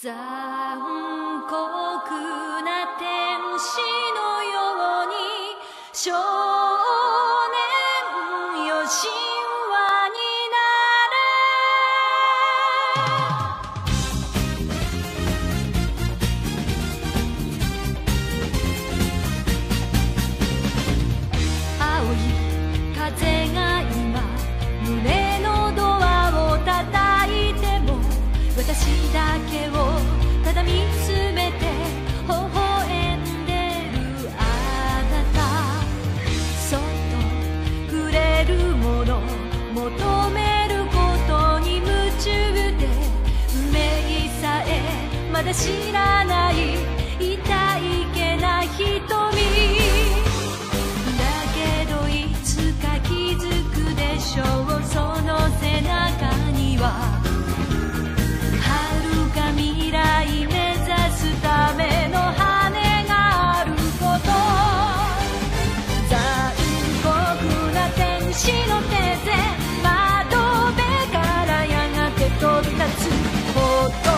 残酷な天使のように少年よしまだ知らない痛いけな瞳だけどいつか気づくでしょう。その背中には遥か未来目指すための羽があること。残酷な天使の手で窓辺からやがて飛び立つ男